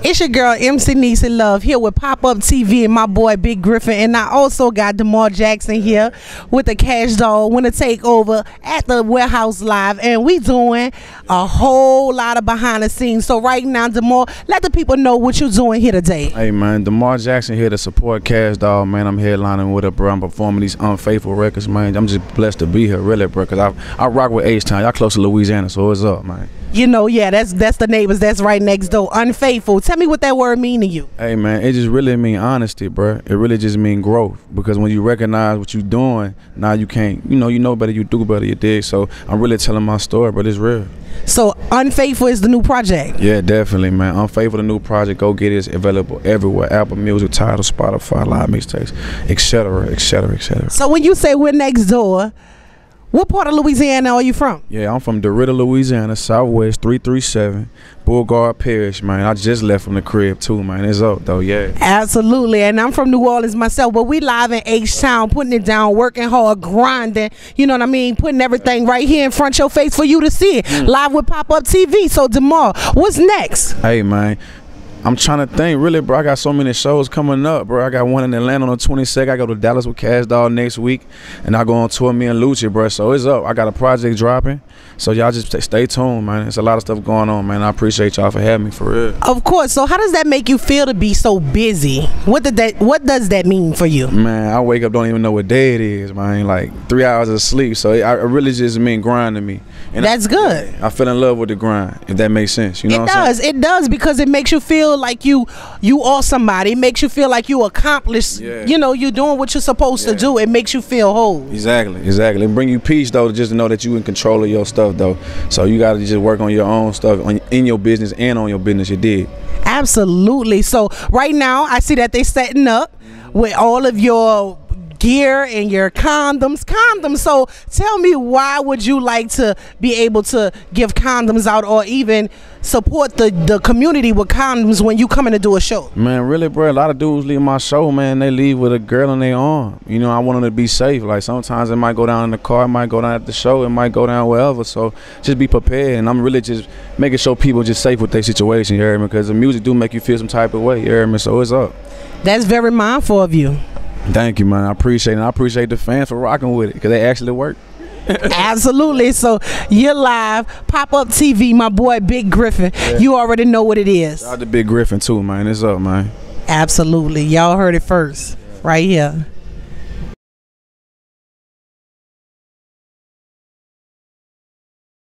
It's your girl MC Niece Love here with Pop Up TV and my boy Big Griffin, and I also got Damar Jackson here with the Cash Doll Winner Takeover at the Warehouse Live, and we doing a whole lot of behind the scenes. So right now, Damar, let the people know what you're doing here today. Hey man, Damar Jackson here to support Cash Doll, man. I'm headlining with it, bro. I'm performing these unfaithful records, man. I'm just blessed to be here, really, bro. Cause I I rock with H Town. Y'all close to Louisiana, so what's up, man? You know, yeah, that's that's the neighbors that's right next door. Unfaithful. Tell me what that word mean to you. Hey man, it just really mean honesty, bro. It really just mean growth because when you recognize what you're doing, now you can't, you know, you know better, you do better, you dig. So I'm really telling my story, but it's real. So unfaithful is the new project. Yeah, definitely, man. Unfaithful, the new project. Go get it. It's available everywhere: Apple Music, Tidal, Spotify, Live Mixtapes, etc., etc., etc. So when you say we're next door, what part of Louisiana are you from? Yeah, I'm from DeRidder, Louisiana, Southwest 337, Beauregard Parish, man. I just left from the crib too, man. It's up though, yeah. Absolutely, and I'm from New Orleans myself, but we live in H Town, putting it down, working hard, grinding. You know what I mean? Putting everything right here in front of your face for you to see it. Mm. Live with Pop Up TV. So Damar, what's next? Hey, man. I'm trying to think, really, bro. I got so many shows coming up, bro. I got one in Atlanta on the 22nd. I go to Dallas with Cash Doll next week, and I go on tour me and Lucci, bro. So it's up. I got a project dropping, so y'all just stay tuned, man. It's a lot of stuff going on, man. I appreciate y'all for having me, for real. Of course. So how does that make you feel to be so busy? What did that? What does that mean for you? Man, I wake up don't even know what day it is, man. Like three hours of sleep, so it, I, it really just mean grinding me. And That's I, good. I feel in love with the grind, if that makes sense. You know it what I'm does. saying? It does because it makes you feel like you you are somebody. It makes you feel like you accomplished. Yeah. You know, you're doing what you're supposed to do. It makes you feel whole. Exactly, exactly. And bring you peace though, to just to know that you in control of your stuff though. So you gotta just work on your own stuff on, in your business and on your business. You did. Absolutely. So right now, I see that they setting up with all of your gear and your condoms. Condoms. So tell me, why would you like to be able to give condoms out or even support the the community with condoms when you coming to do a show? Man, really, bro. A lot of dudes leave my show, man. They leave with a girl in their arm. You know, I want them to be safe. Like sometimes it might go down in the car, it might go down at the show, it might go down wherever. So just be prepared. And I'm really just making sure people just safe with their situation. You hear me? Because the music do make you feel some type of way. You hear me? So it's up. That's very mindful of you. Thank you, man. I appreciate it. I appreciate the fans for rocking with it because they actually work. Absolutely. So you're live, pop up TV, my boy Big Griffin. You already know what it is. Shout out to Big Griffin too, man. It's up, man. Absolutely. Y'all heard it first. Right here.